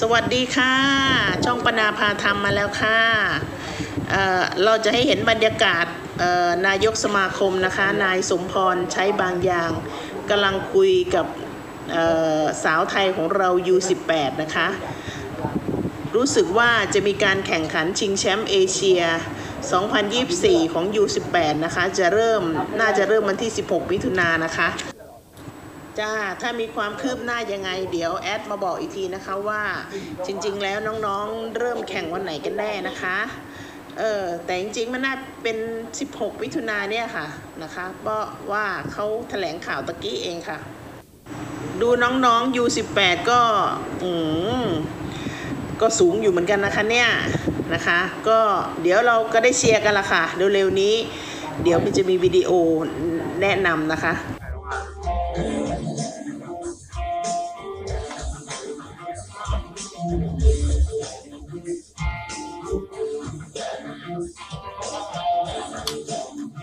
สวัสดีค่ะ ช่องปนาพาธรรมมาแล้วค่ะเเราจะให้เห็นบรรยากาศนายกสมาคมนะคะ นายสมพรใช้บางอย่างกำลังคุยกับสาวไทยของเรา U18 นะคะ รู้สึกว่าจะมีการแข่งขันชิงแชมป์เอเชีย 2024 ของ U18 นะคะ จะเริ่มน่าจะเริ่มวันที่ 16 มิถุนายนนะคะ จ้า ถ้ามีความคืบหน้ายังไง เดี๋ยวแอดมาบอกอีกทีนะคะว่าจริงๆแล้วน้องๆ เริ่มแข่งวันไหนกันแน่นะคะ เออแต่จริงๆ มันน่าเป็น 16มิถุนาเนี่ยค่ะนะคะเพราะว่าเขาแถลงข่าวตะกี้เองค่ะ ดูน้องๆ U18 ก็อืมก็สูงอยู่เหมือนกันนะคะเนี่ยนะคะ ก็เดี๋ยวเราก็ได้เชียร์กันละค่ะ เร็วๆนี้ เดี๋ยวมันจะมีวิดีโอแนะนำนะคะ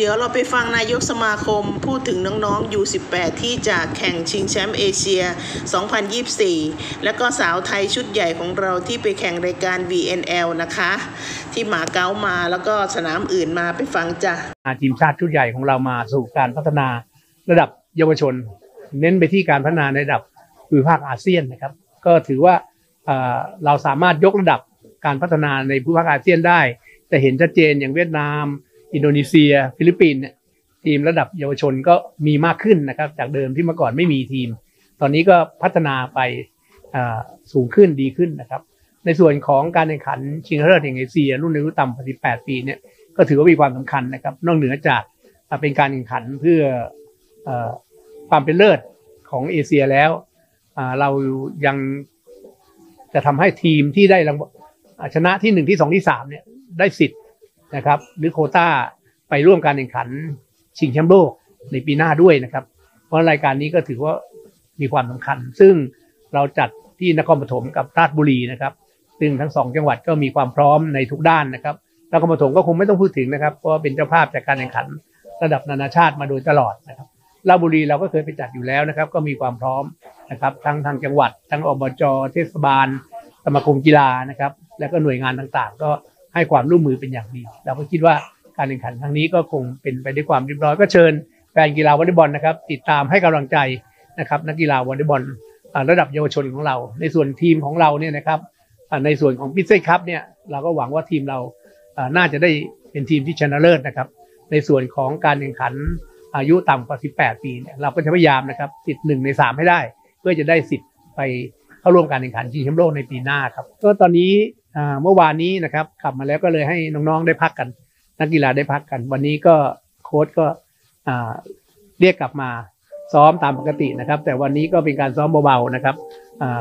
เดี๋ยวเราไปฟังนายกสมาคมพูดถึงน้องๆ U18 ที่จะแข่งชิงแชมป์เอเชีย 2024 แล้วก็สาวไทยชุดใหญ่ของเราที่ไปแข่งรายการ VNL นะคะ ที่หมาเก๊ามาแล้วก็สนามอื่นมาไปฟังจ้ะทีมชาติชุดใหญ่ของเรามาสู่การพัฒนาระดับเยาวชน เน้นไปที่การพัฒนาในระดับภูมิภาคอาเซียนนะครับ ก็ถือว่าเเราสามารถยกระดับการพัฒนาในภูมิภาคอาเซียนได้จะเห็นชัดเจนอย่างเวียดนาม อินโดนีเซีย ฟิลิปปินส์ทีมระดับเยาวชนก็มีมากขึ้นนะครับ จากเดิมที่เมื่อก่อนไม่มีทีม ตอนนี้ก็พัฒนาไปสูงขึ้นดีขึ้นนะครับ ในส่วนของการแข่งขันชิงเลิศแห่งเอเชีย รุ่นอายุต่ำกว่า18 ปีเนี่ยก็ถือว่ามีความสำคัญนะครับ นอกเหนือจากเป็นการแข่งขันเพื่อความเป็นเลิศของเอเชียแล้วเรายังจะทำให้ทีมที่ได้รางวัลชนะที่หนึ่งที่สองที่สามเนี่ยได้สิทธิ์ นะครับ หรือโคต้าไปร่วมการแข่งขันชิงแชมป์โลกในปีหน้าด้วยนะครับ เพราะรายการนี้ก็ถือว่ามีความสำคัญ ซึ่งเราจัดที่นครปฐมกับราชบุรีนะครับ ซึ่งทั้งสองจังหวัดก็มีความพร้อมในทุกด้านนะครับนครปฐมก็คงไม่ต้องพูดถึงนะครับ เพราะว่าเป็นเจ้าภาพจากการแข่งขันระดับนานาชาติมาโดยตลอดนะครับราชบุรีเราก็เคยไปจัดอยู่แล้วนะครับ ก็มีความพร้อมนะครับ ทั้งทางจังหวัด ทั้งอบจเทศบาลสมาคมกีฬานะครับ แล้วก็หน่วยงานต่างๆ ก็ ให้ความร่วมมือเป็นอย่างดี เราก็คิดว่าการแข่งขันครั้งนี้ก็คงเป็นไปด้วยความเรียบร้อยก็เชิญแฟนกีฬาวอลเลย์บอลนะครับ ติดตามให้กำลังใจนะครับนักกีฬาวอลเลย์บอลระดับเยาวชนของเรา ในส่วนทีมของเราเนี่ยนะครับในส่วนของพิเศษครับเนี่ยเราก็หวังว่าทีมเราน่าจะได้เป็นทีมที่ชนะเลิศนะครับ ในส่วนของการแข่งขันอายุต่ำกว่า 18 ปีเนี่ยเราก็จะพยายามนะครับติดหนึ่งในสามให้ได้ เพื่อจะได้สิทธิ์ไปเข้าร่วมการแข่งขันชิงแชมป์โลกในปีหน้าครับก็ตอนนี้ เมื่อวานนี้นะครับ กลับมาแล้วก็เลยให้น้องๆได้พักกัน นักกีฬาได้พักกัน วันนี้ก็โค้ชก็เรียกกลับมาซ้อมตามปกตินะครับ แต่วันนี้ก็เป็นการซ้อมเบาๆนะครับ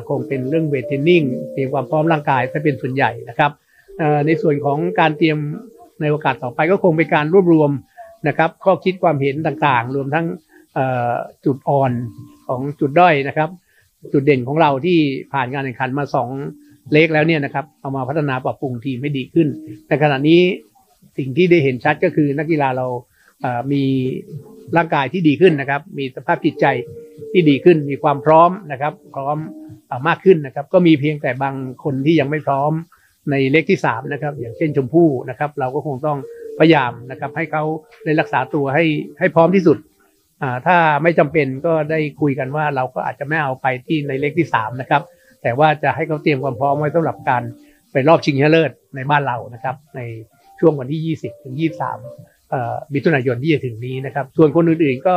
คงเป็นเรื่องเวทเทรนนิ่งเตรียมความพร้อมร่างกายถ้าเป็นส่วนใหญ่นะครับในส่วนของการเตรียมในโอกาสต่อไปก็คงเป็นการรวบรวมนะครับข้อคิดความเห็นต่างๆ รวมทั้งจุดอ่อนของจุดด้อยนะครับ จุดเด่นของเราที่ผ่านการแข่งขันมาสอง เล็กแล้วเนี่ยนะครับเอามาพัฒนาปรับปรุงทีมให้ดีขึ้นในขณะนี้สิ่งที่ได้เห็นชัดก็คือนักกีฬาเรามีร่างกายที่ดีขึ้นนะครับ มีสภาพจิตใจที่ดีขึ้น มีความพร้อมนะครับ พร้อมอมากขึ้นนะครับ ก็มีเพียงแต่บางคนที่ยังไม่พร้อมในเลขที่สามนะครับ อย่างเช่นชมพู่นะครับ เราก็คงต้องพยายามนะครับ ให้เขาได้รักษาตัวให้ให้พร้อมที่สุดถ้าไม่จำเป็นก็ได้คุยกันว่าเราก็อาจจะไม่เอาไปที่ในเลขที่สามนะครับ แต่ว่าจะให้เขาเตรียมความพร้อมไว้สำหรับการไปรอบชิงชนะเลิศในบ้านเรานะครับ ในช่วงวันที่ 20 ถึง 23มิถุนายนที่จะถึงนี้นะครับ ส่วนคนอื่นๆก็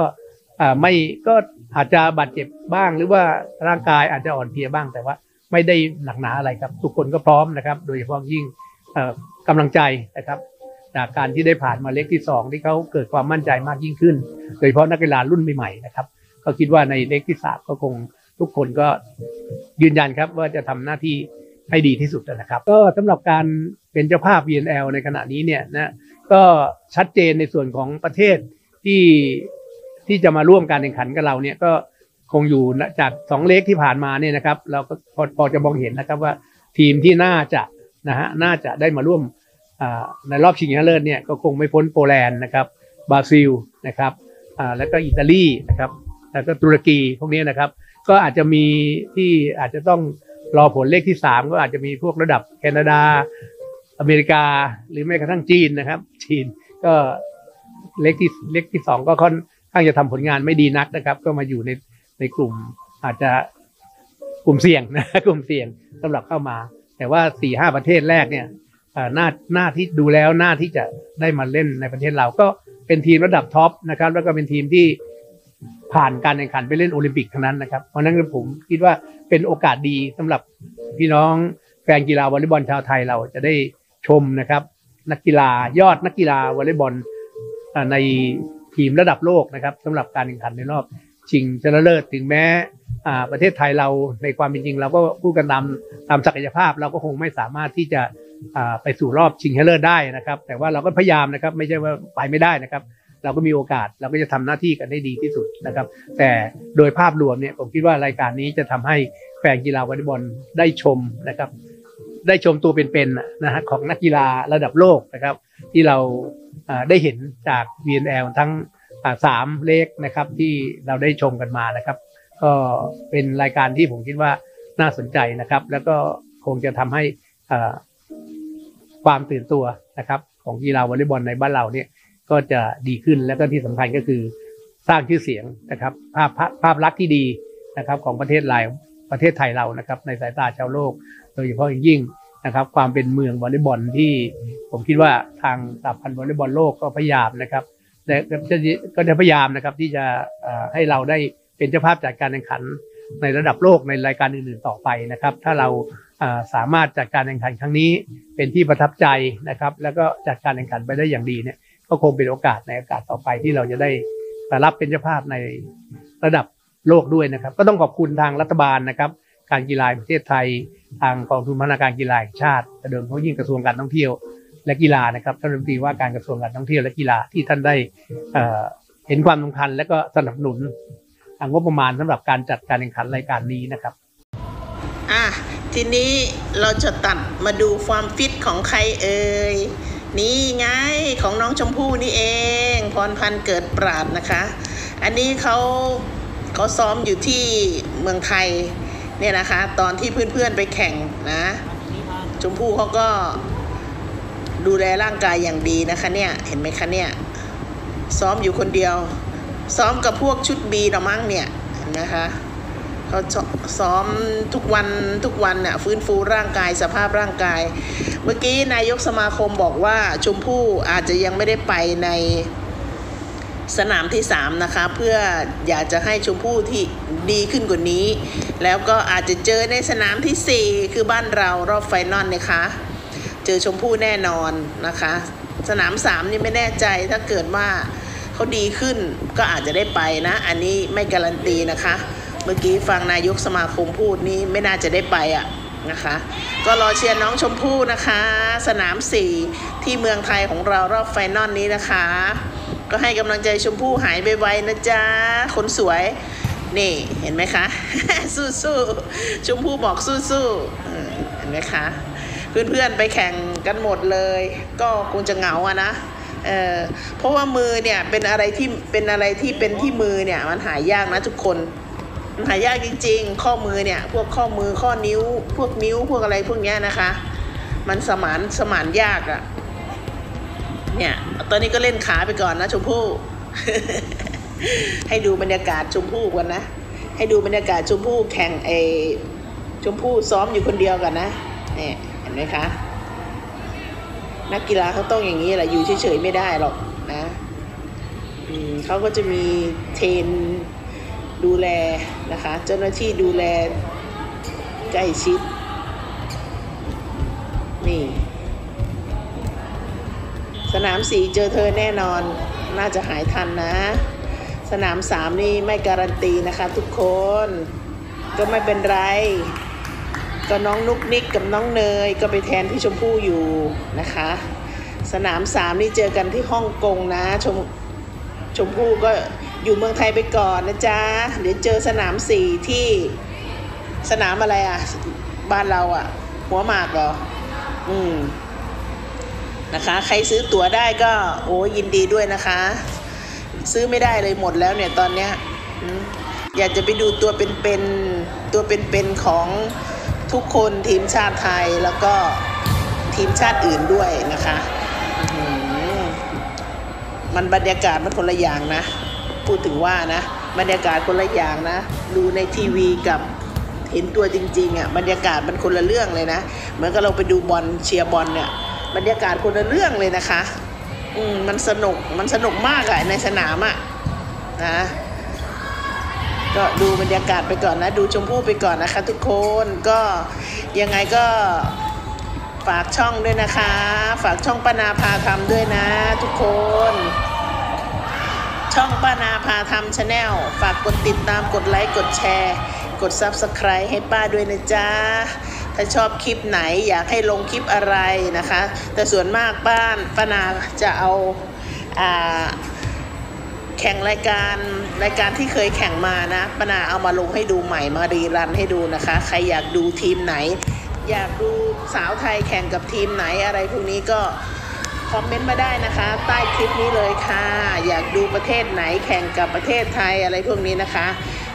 ไม่ก็อาจจะบาดเจ็บบ้าง หรือว่าร่างกายอาจจะอ่อนเพลียบ้าง แต่ว่าไม่ได้หนักหนาอะไรครับทุกคนก็พร้อมนะครับ โดยเฉพาะยิ่งเอ่อกำลังใจนะครับจากการที่ได้ผ่านมาเล็กที่สองที่เขาเกิดความมั่นใจมากยิ่งขึ้น โดยเฉพาะนักกีฬารุ่นใหม่ๆนะครับ ก็คิดว่าในเล็กที่สามก็คง ทุกคนก็ยืนยันครับว่าจะทำหน้าที่ให้ดีที่สุดนะครับ ก็สำหรับการเป็นเจ้าภาพ VNL ในขณะนี้เนี่ยนะก็ชัดเจนในส่วนของประเทศที่ที่จะมาร่วมการแข่งขันกับเราเนี่ยก็คงอยู่จากสองเลขที่ผ่านมาเนี่ยนะครับ เราก็พอพอจะมองเห็นนะครับว่าทีมที่น่าจะนะฮะน่าจะได้มาร่วมในรอบชิงชนะเลิศเนี่ยก็คงไม่พ้นโปแลนด์นะครับบราซิลนะครับอ่าแล้วก็อิตาลีนะครับ แล้วก็ตุรกีพวกนี้นะครับ ก็อาจจะมีที่อาจจะต้องรอผลเลขที่สามก็อาจจะมีพวกระดับแคนาดา อเมริกาหรือแม้กระทั่งจีนนะครับ จีนก็เลขที่เลขที่สองก็ค่อนข้างจะทำผลงานไม่ดีนักนะครับ ก็มาอยู่ในในกลุ่มอาจจะกลุ่มเสี่ยงนะกลุ่มเสี่ยงสำหรับเข้ามา แต่ว่าสี่ห้าประเทศแรกเนี่ยหน้าหน้าที่ดูแล้วหน้าที่จะได้มาเล่นในประเทศเราก็เป็นทีมระดับท็อปนะครับ แล้วก็เป็นทีมที่ ผ่านการแข่งขันไปเล่นโอลิมปิกทั้งนั้นนะครับ เพราะนั้นผมคิดว่าเป็นโอกาสดีสำหรับพี่น้องแฟนกีฬาวอลเลย์บอลชาวไทยเราจะได้ชมนะครับ นักกีฬายอดนักกีฬาวอลเลย์บอลในทีมระดับโลกนะครับสำหรับการแข่งขันในรอบชิงชนะเลิศถึงแม้อ่าประเทศไทยเราในความเป็นจริง เราก็พูดกันตามตามศักยภาพ เราก็คงไม่สามารถที่จะอ่าไปสู่รอบชิงชนะเลิศได้นะครับ แต่ว่าเราก็พยายามนะครับ ไม่ใช่ว่าไปไม่ได้นะครับ เราก็มีโอกาสเราก็จะทำหน้าที่กันได้ดีที่สุดนะครับ แต่โดยภาพรวมเนี่ยผมคิดว่ารายการนี้จะทำให้แฟนกีฬาวอลเลย์บอลได้ชมนะครับ ได้ชมตัวเป็นๆนะฮะของนักกีฬาระดับโลกนะครับ ที่เราได้เห็นจาก VNL ทั้งสามเลขนะครับที่เราได้ชมกันมานะครับ ก็เป็นรายการที่ผมคิดว่าน่าสนใจนะครับ แล้วก็คงจะทำให้ความตื่นตัวนะครับ ของกีฬาวอลเลย์บอลในบ้านเราเนี่ย ก็จะดีขึ้นแล้วก็ที่สำคัญก็คือสร้างชื่อเสียงนะครับ ภาพภาพภาพลักษณ์ที่ดีนะครับของประเทศไทยประเทศไทยเรานะครับ ในสายตาชาวโลก โดยเฉพาะอย่างยิ่งนะครับ ความเป็นเมืองวอลเลย์บอลที่ผมคิดว่าทางสหพันธ์วอลเลย์บอลโลกก็พยายามนะครับและก็จะก็จะพยายามนะครับที่จะให้เราได้เป็นเจ้าภาพจัดการแข่งขันในระดับโลกในรายการอื่นๆต่อไปนะครับ ถ้าเราสามารถจัดการแข่งขันครั้งนี้เป็นที่ประทับใจนะครับ แล้วก็จัดการแข่งขันไปได้อย่างดีเนี่ย ก็คงเป็นโอกาสในโอกาสต่อไปที่เราจะได้รับเป็นเจ้าภาพในระดับโลกด้วยนะครับ ก็ต้องขอบคุณทางรัฐบาลนะครับ การกีฬาประเทศไทย ทางกองทุนพัฒนาการกีฬาแห่งชาติเดิมเขายิ่งกระทรวงการท่องเที่ยวและกีฬานะครับท่านรัฐมนตรีว่าการกระทรวงการท่องเที่ยวและกีฬาที่ท่านได้เเห็นความสำคัญ และก็สนับสนุนทางงบประมาณสำหรับการจัดการแข่งขันรายการนี้นะครับอะทีนี้เราจะตัดมาดูความฟิตของใครเอ่ย นี่ไงของน้องชมพู่นี่เอง พรพันธ์เกิดปราดนะคะ อันนี้เขาเขาซ้อมอยู่ที่เมืองไทยเนี่ยนะคะ ตอนที่เพื่อนๆไปแข่งนะ ชมพู่เขาก็ดูแลร่างกายอย่างดีนะคะเนี่ยเห็นไหมคะเนี่ยซ้อมอยู่คนเดียว ซ้อมกับพวกชุดบีหรอมั้งเนี่ยนะคะเขาซ้อมทุกวันทุกวันน่ะฟื้นฟูร่างกายสภาพร่างกาย เมื่อกี้นายกสมาคมบอกว่าชมพู่อาจจะยังไม่ได้ไปในสนามที่สามนะคะ เพื่ออยากจะให้ชมพู่ที่ดีขึ้นกว่านี้ แล้วก็อาจจะเจอในสนามที่สี่คือบ้านเรารอบไฟนอลนะคะ เจอชมพู่แน่นอนนะคะ สนามสามนี่ไม่แน่ใจถ้าเกิดว่าเขาดีขึ้นก็อาจจะได้ไปนะ อันนี้ไม่การันตีนะคะ เมื่อกี้ฟังนายกสมาคมพูดนี่ไม่น่าจะได้ไปอะ นะคะ ก็รอเชียร์น้องชมพู่นะคะ สนามสี่ที่เมืองไทยของเรารอบ final นี้นะคะ ก็ให้กำลังใจชมพู่หายไวๆนะจ๊ะ คนสวย นี่เห็นไหมคะ สู้ๆชมพู่บอกสู้ๆเห็นไหมคะ เพื่อนๆไปแข่งกันหมดเลย ก็คงจะเหงาอะนะเออเพราะว่ามือเนี่ยเป็นอะไรที่เป็นอะไรที่เป็นที่มือเนี่ยมันหายากนะทุกคน หายากจริง ๆ ข้อมือเนี่ยพวกข้อมือข้อนิ้ว พวกนิ้วพวกอะไรพวกเนี้ยนะคะ มันสมานสมานยากอะ่ะเนี่ยตอนนี้ก็เล่นขาไปก่อนนะชมพู่ให้ดูบรรยากาศชมพู่กันนะ ให้ดูบรรยากาศชมพู่แข่งไอชมพู่ซ้อมอยู่คนเดียวกันนะเนี่ยเห็นไหมคะ นักกีฬาเขาต้องอย่างนี้แหละอยู่เฉยๆไม่ได้หรอกนะเขาก็จะมีเทรน ดูแลนะคะ เจ้าหน้าที่ดูแลใกล้ชิด นี่ สนามสีเจอเธอแน่นอน น่าจะหายทันนะ สนามสามนี่ไม่การันตีนะคะทุกคน ก็ไม่เป็นไร ก็น้องนุกนิกกับน้องเนยก็ไปแทนพี่ชมพู่อยู่นะคะ สนามสามนี่เจอกันที่ฮ่องกงนะ ชมชมพู่ก็ อยู่เมืองไทยไปก่อนนะจ๊ะ เดี๋ยวเจอสนามสี่ที่สนามอะไรอะ บ้านเราอะ หัวหมากเหรอ อืม นะคะ ใครซื้อตั๋วได้ก็ โอ้ยินดีด้วยนะคะ ซื้อไม่ได้เลยหมดแล้วเนี่ยตอนเนี้ยอยากจะไปดูตัวเป็นๆตัวเป็นๆของทุกคนทีมชาติไทยแล้วก็ทีมชาติอื่นด้วยนะคะ มันบรรยากาศมันคนละอย่างนะ พูดถึงว่านะบรรยากาศคนละอย่างนะ ดูในทีวีกับเห็นตัวจริงๆอะบรรยากาศมันคนละเรื่องเลยนะเหมือนกับเราไปดูบอลเชียร์บอลเนี่ยบรรยากาศคนละเรื่องเลยนะคะ อืมมันสนุกมันสนุกมากอะในสนามอะนะก็ดูบรรยากาศไปก่อนนะ ดูชมพู่ไปก่อนนะคะ ทุกคนก็ยังไงก็ฝากช่องด้วยนะคะ ฝากช่องป้านาพาทำด้วยนะ ทุกคน ช่องป้านาพาทำชาแนลฝากกดติดตามกดไลค์กดแชร์ กด Subscribe ให้ป้าด้วยนะจ๊ะ ถ้าชอบคลิปไหนอยากให้ลงคลิปอะไรนะคะ แต่ส่วนมากป้านป้านาจะเอาอาแข่งรายการรายการที่เคยแข่งมานะป้านาเอามาลงให้ดูใหม่มารีรันให้ดูนะคะ ใครอยากดูทีมไหน อยากดูสาวไทยแข่งกับทีมไหนอะไรพวกนี้ก็ คอมเมนต์มาได้นะคะ ใต้คลิปนี้เลยค่ะ อยากดูประเทศไหนแข่งกับประเทศไทยอะไรพวกนี้นะคะ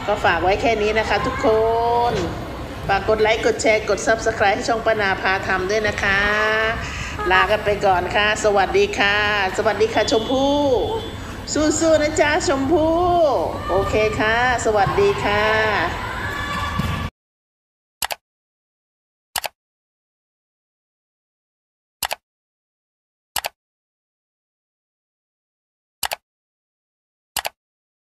ก็ฝากไว้แค่นี้นะคะทุกคนฝากกดไลค์ กดแชร์ กด Subscribe ให้ช่องปนาพาทำด้วยนะคะ ลากันไปก่อนค่ะ สวัสดีค่ะ สวัสดีค่ะชมพู่สู้ๆนะจ๊ะชมพู่ โอเคค่ะ สวัสดีค่ะ